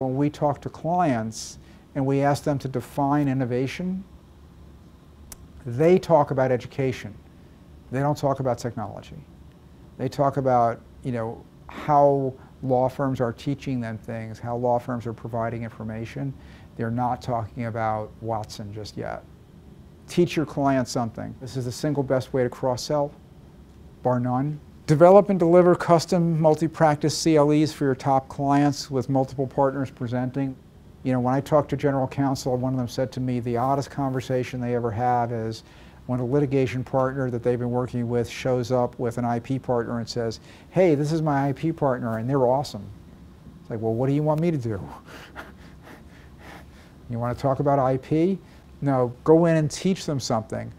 When we talk to clients and we ask them to define innovation, they talk about education. They don't talk about technology. They talk about, you know, how law firms are teaching them things, how law firms are providing information. They're not talking about Watson just yet. Teach your client something. This is the single best way to cross-sell, bar none. Develop and deliver custom multi-practice CLEs for your top clients with multiple partners presenting. You know, when I talked to general counsel, one of them said to me, the oddest conversation they ever have is when a litigation partner that they've been working with shows up with an IP partner and says, hey, this is my IP partner, and they're awesome. It's like, well, what do you want me to do? you want to talk about IP? No, go in and teach them something.